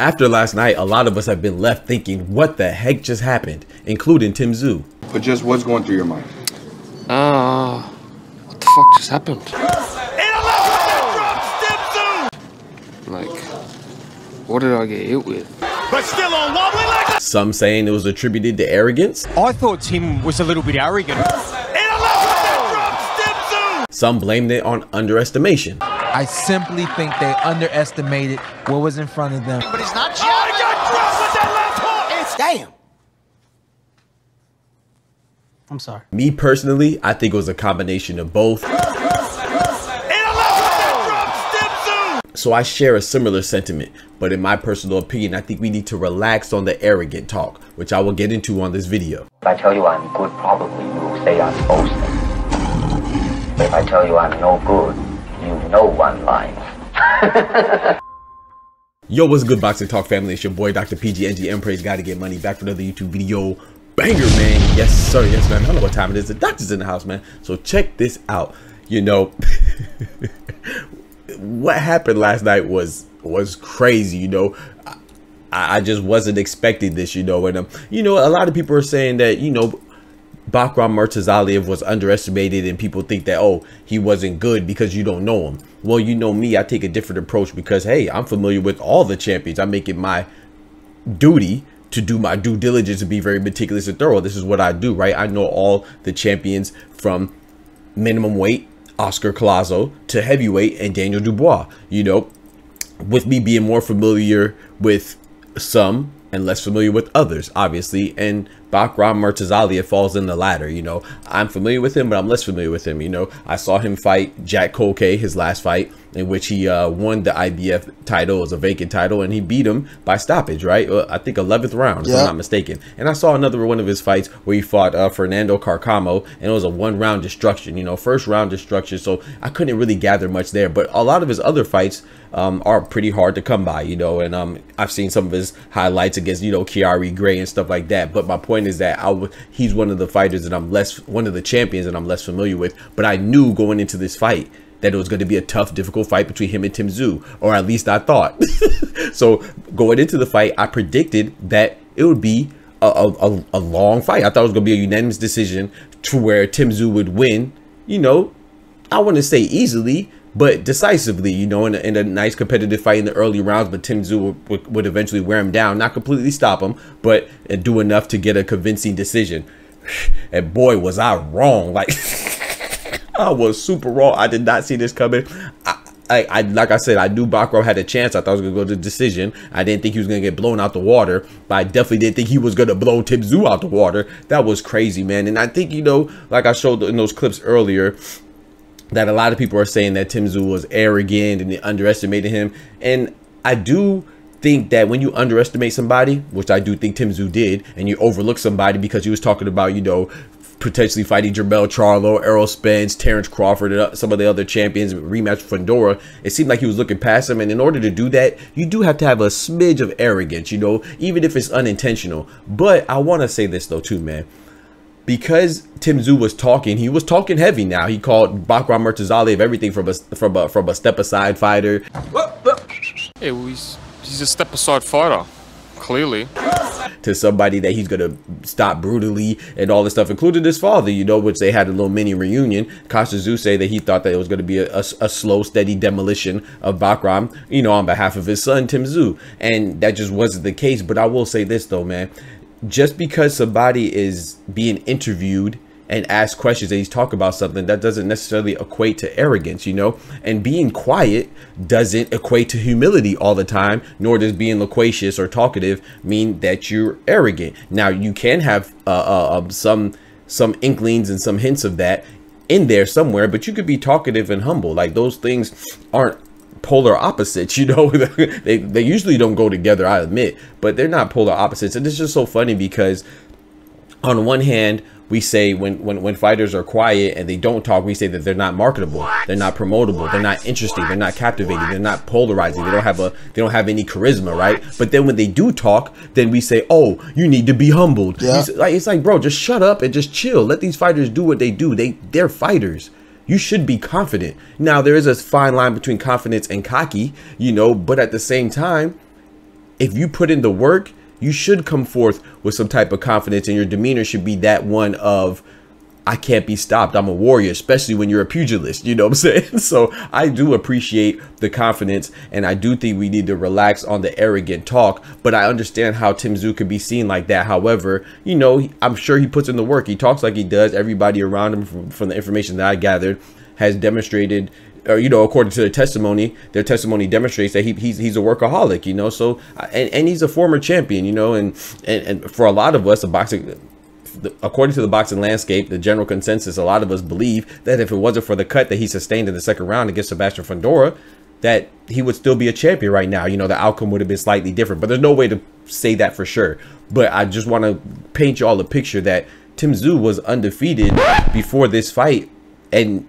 After last night, a lot of us have been left thinking, what the heck just happened, including Tim Tszyu. But just what's going through your mind? Ah, uh, what the fuck just happened? Like, what did I get hit with? But still on wobbly like Some saying it was attributed to arrogance. I thought Tim was a little bit arrogant. Some blamed it on underestimation. I simply think they underestimated what was in front of them. But he's not oh, he got dropped with that left hook! It's damn. I'm sorry. Me personally, I think it was a combination of both. So I share a similar sentiment, but in my personal opinion, I think we need to relax on the arrogant talk, which I will get into on this video. If I tell you I'm good, probably you will say I'm boasting. If I tell you I'm no good, know one line. Yo, what's good, Boxing Talk family? It's your boy, Dr. PG NG Emperor's Got to Get Money back for another YouTube video. Banger, man. Yes, sir. Yes, man. I don't know what time it is. The doctor's in the house, man. So check this out. You know, what happened last night was was crazy. You know, I, I just wasn't expecting this. You know, and um, you know, a lot of people are saying that you know. Bakhram Murtazaliev was underestimated and people think that, oh, he wasn't good because you don't know him. Well, you know me, I take a different approach because, hey, I'm familiar with all the champions. I make it my duty to do my due diligence and be very meticulous and thorough. This is what I do, right? I know all the champions from minimum weight Oscar Collazo to heavyweight and Daniel Dubois. You know, with me being more familiar with some and less familiar with others, obviously. And Bakhram Murtazaliev falls in the latter. You know, I'm familiar with him, but I'm less familiar with him. You know, I saw him fight Jack Culcay, his last fight, in which he uh, won the IBF title as a vacant title, and he beat him by stoppage, right? Uh, I think 11th round, if I'm not mistaken. And I saw another one of his fights where he fought uh, Fernando Carcamo, and it was a one-round destruction. You know, first round destruction. So I couldn't really gather much there. But a lot of his other fights um, are pretty hard to come by, you know. And um, I've seen some of his highlights against, you know, Kiari Gray and stuff like that. But my point is that I w- he's one of the fighters that I'm less, one of the champions that I'm less familiar with. But I knew going into this fight that it was going to be a tough, difficult fight between him and Tim Tszyu, or at least I thought. so going into the fight, I predicted that it would be a, a, a long fight. I thought it was going to be a unanimous decision to where Tim Tszyu would win. You know, I wouldn't say easily, but decisively, you know, in a, in a, nice competitive fight in the early rounds. But Tim Tszyu would, would, eventually wear him down, not completely stop him, but uh, do enough to get a convincing decision. And boy, was I wrong! Like I was super wrong. I did not see this coming. I, I, I, like I said, I knew Bakhram had a chance. I thought he was gonna go to decision. I didn't think he was gonna get blown out the water, but I definitely didn't think he was gonna blow Tim Tszyu out the water. That was crazy, man. And I think you know, like I showed in those clips earlier, that a lot of people are saying that Tim Tszyu was arrogant and they underestimated him. And I do think that when you underestimate somebody, which I do think Tim Tszyu did, and you overlook somebody because he was talking about, you know, potentially fighting Jermell Charlo, Errol Spence, Terence Crawford, and uh, some of the other champions, rematch Fundora, it seemed like he was looking past him. And in order to do that, you do have to have a smidge of arrogance, you know, even if it's unintentional. But I want to say this, though, too, man because Tim Tszyu was talking, he was talking heavy now. He called Bakhram Murtazaliev everything from a from a from a step aside fighter. Hey, well, he's he's a step aside fighter, clearly. To somebody that he's gonna stop brutally and all this stuff, including his father, you know, which they had a little mini reunion. Kostya Tszyu say that he thought that it was gonna be a, a, a slow, steady demolition of Bakhram, you know, on behalf of his son Tim Tszyu, and that just wasn't the case. But I will say this though, man, just because somebody is being interviewed and asked questions and he's talking about something that doesn't necessarily equate to arrogance you know? And being quiet doesn't equate to humility all the time nor does being loquacious or talkative mean that you're arrogant. Now you can have uh, uh, um, some some inklings and some hints of that in there somewhere but you could be talkative and humble. Like those things aren't polar opposites you know they, they usually don't go together i admit but they're not polar opposites and it's just so funny because on one hand we say when, when when fighters are quiet and they don't talk we say that they're not marketable what? they're not promotable what? they're not interesting what? they're not captivating they're not polarizing they don't have a they don't have any charisma right but then when they do talk then we say oh you need to be humbled yeah. it's, like, it's like bro just shut up and just chill let these fighters do what they do they they're fighters you should be confident. Now, there is a fine line between confidence and cocky, you know, but at the same time, if you put in the work, you should come forth with some type of confidence and your demeanor should be that one of I can't be stopped. I'm a warrior, especially when you're a pugilist. You know what I'm saying? So I do appreciate the confidence, and I do think we need to relax on the arrogant talk. But I understand how Tim Tszyu could be seen like that. However, you know, I'm sure he puts in the work. He talks like he does. Everybody around him, from, from the information that I gathered, has demonstrated or you know according to their testimony their testimony demonstrates that he, he's he's a workaholic you know so and, and he's a former champion you know and, and and for a lot of us a boxing according to the boxing landscape, the general consensus, a lot of us believe that if it wasn't for the cut that he sustained in the second round against Sebastian Fundora, that he would still be a champion right now. You know, the outcome would have been slightly different, but there's no way to say that for sure. But I just want to paint you all a picture that Tim Tszyu was undefeated before this fight. And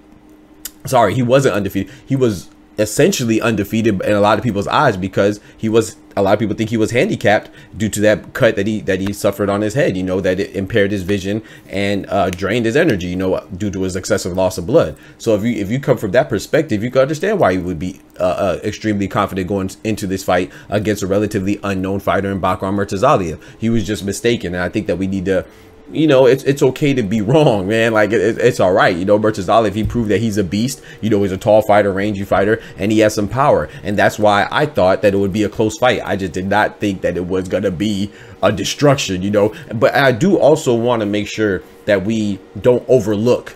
sorry, he wasn't undefeated. He was essentially undefeated in a lot of people's eyes because he was a lot of people think he was handicapped due to that cut that he that he suffered on his head. You know that it impaired his vision and uh, drained his energy you know due to his excessive loss of blood. So if you if you come from that perspective you can understand why he would be uh, uh, extremely confident going into this fight against a relatively unknown fighter in Bakhram Murtazaliev he was just mistaken and I think that we need to you know, it's it's okay to be wrong, man. Like it, it's all right. You know, Murtazaliev, he proved that he's a beast. You know, he's a tall fighter, rangy fighter, and he has some power. And that's why I thought that it would be a close fight. I just did not think that it was gonna be a destruction. You know, but I do also want to make sure that we don't overlook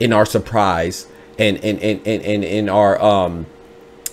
in our surprise and and and and, and in our um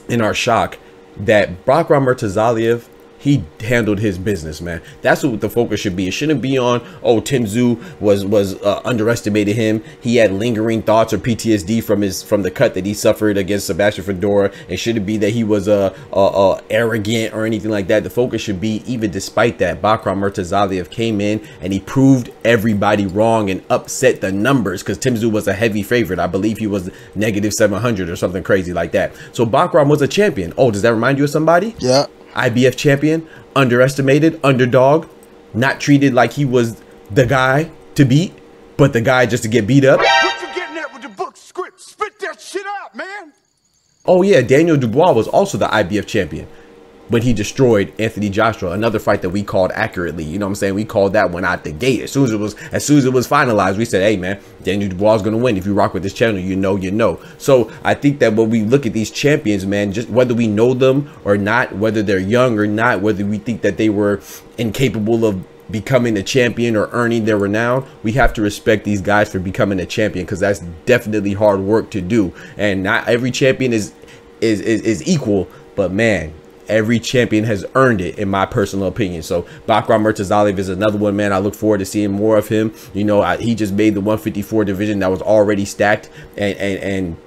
in our shock that Bakhram Murtazaliev he handled his business, man. That's what the focus should be. It shouldn't be on, oh, Tim Tszyu was was uh, underestimated him. He had lingering thoughts or PTSD from his from the cut that he suffered against Sebastian Fundora. It shouldn't be that he was uh, uh, uh, arrogant or anything like that. The focus should be, even despite that, Bakhram Murtazaliev came in and he proved everybody wrong and upset the numbers because Tim Tszyu was a heavy favorite. I believe he was negative 700 or something crazy like that. So Bakhram was a champion. Oh, does that remind you of somebody? Yeah. IBF champion, underestimated, underdog, not treated like he was the guy to beat, but the guy just to get beat up. What you getting at with the book script? Spit that shit out, man. Oh yeah, Daniel Dubois was also the IBF champion when he destroyed Anthony Joshua, another fight that we called accurately. You know what I'm saying? We called that one out the gate. As soon as it was as soon as it was finalized, we said, hey man, Daniel Dubois is gonna win. If you rock with this channel, you know you know. So I think that when we look at these champions, man, just whether we know them or not, whether they're young or not, whether we think that they were incapable of becoming a champion or earning their renown, we have to respect these guys for becoming a champion because that's definitely hard work to do. And not every champion is is is, is equal, but man, every champion has earned it in my personal opinion. So Bakhram Murtazaliev is another one man. I look forward to seeing more of him. You know I, he just made the 154 division that was already stacked and and and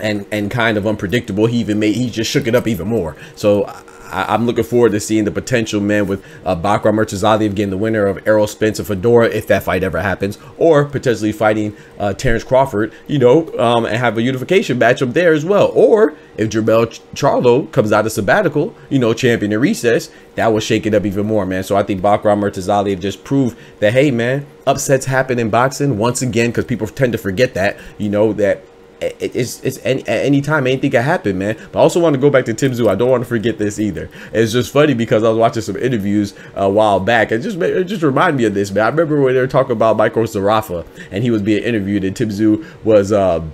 and and kind of unpredictable. He even made he just shook it up even more. So I, am looking forward to seeing the potential, man, with uh, Bakhram Murtazaliev getting the winner of Errol Spence and Fundora if that fight ever happens, or potentially fighting uh, Terence Crawford, you know, um, and have a unification matchup there as well. Or if Jermell Charlo comes out of sabbatical, you know, champion in recess, that will shake it up even more, man. So I think Bakhram Murtazaliev just proved that, hey, man, upsets happen in boxing once again because people tend to forget that, you know, that it's it's any, at any time anything can happen, man. But I also want to go back to Tim Tszyu. I don't want to forget this either. It's just funny because I was watching some interviews a while back. It just it just reminded me of this, man. I remember when they were talking about Michael Zerafa and he was being interviewed, and Tim Tszyu was. Uh,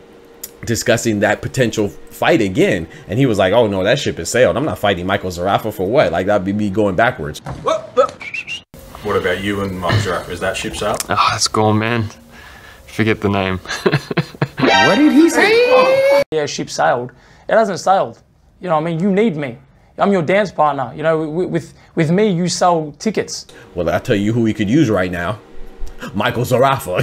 discussing that potential fight again and he was like oh no that ship has sailed i'm not fighting michael zerafa for what like that'd be me going backwards what about you and michael zerafa is that ship sailed oh it's gone man forget the name What did he say? Yeah, ship sailed. It hasn't sailed. You know, I mean, you need me. I'm your dance partner. You know, with with me, you sell tickets. Well, I tell you who we could use right now, Michael Zerafa.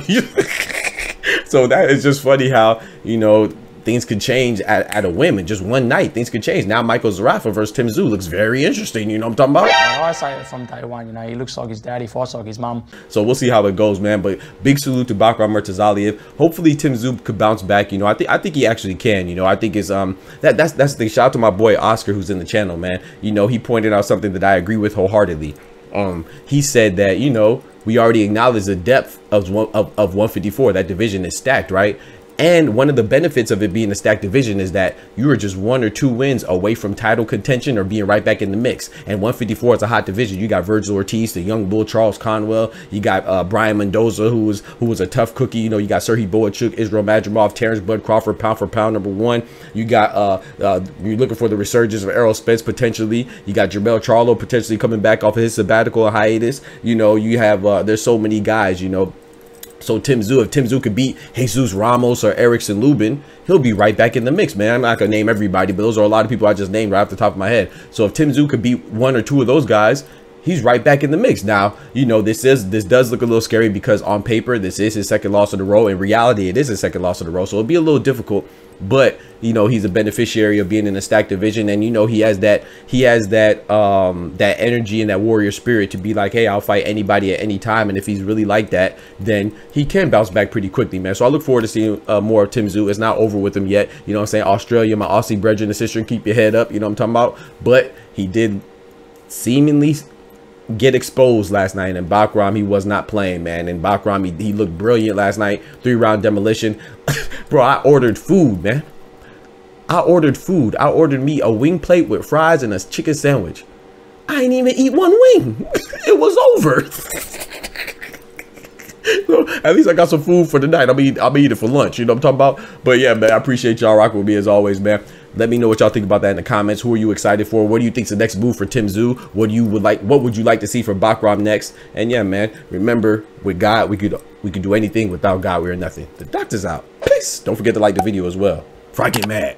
so that is just funny how you know things could change at, at a whim and just one night. Things could change. Now michael zerafa versus tim tszyu looks very interesting. You know what i'm talking about? I say it from day one you know he looks like his daddy fights like his mom. So we'll see how it goes man but big salute to bakhram murtazaliev. Hopefully tim tszyu could bounce back you know i think i think he actually can you know i think it's um that that's that's the shout out to my boy oscar who's in the channel man. You know he pointed out something that i agree with wholeheartedly. Um he said that you know we already acknowledge the depth of, of, of 154 that division is stacked right And one of the benefits of it being a stacked division is that you are just one or two wins away from title contention or being right back in the mix. And 154 is a hot division. You got Virgil Ortiz, the young bull, Charles Conwell. You got uh, Brian Mendoza, who was who was a tough cookie. You know, you got Serhii Bohachuk, Israel Madrimov, Terence Bud Crawford, pound for pound number one. You got uh, uh you're looking for the resurgence of Errol Spence potentially. You got Jermell Charlo potentially coming back off of his sabbatical hiatus. You know, you have uh, there's so many guys. You know so Tim Tszyu, if Tim Tszyu could beat Jesus Ramos or Erickson Lubin, he'll be right back in the mix, man. I'm not gonna name everybody, but those are a lot of people I just named right off the top of my head. So if Tim Tszyu could beat one or two of those guys, he's right back in the mix. Now, you know, this is this does look a little scary because on paper, this is his second loss of the row. In reality, it is his second loss of the row. So it'll be a little difficult but you know he's a beneficiary of being in a stacked division and you know he has that he has that um that energy and that warrior spirit to be like hey i'll fight anybody at any time and if he's really like that then he can bounce back pretty quickly man so i look forward to seeing uh, more of tim Tszyu. it's not over with him yet you know what i'm saying australia my aussie brethren and sister keep your head up you know what i'm talking about but he did seemingly get exposed last night. And Bakhram, he was not playing, man. And Bakhram, he, he looked brilliant last night. Three round demolition. Bro, I ordered food, man. I ordered food. I ordered me a wing plate with fries and a chicken sandwich. I ain't even eat one wing. it was over. at least I got some food for the night. I'll be I'm eating for lunch. You know what I'm talking about? But yeah, man, I appreciate y'all rocking with me as always, man. Let me know what y'all think about that in the comments. Who are you excited for? What do you think's the next move for Tim Tszyu? What do you would like? What would you like to see for Bakhram next? And yeah, man, remember with God, we could we could do anything. Without God, we are nothing. The doctor's out. Peace. Don't forget to like the video as well. Before I get mad.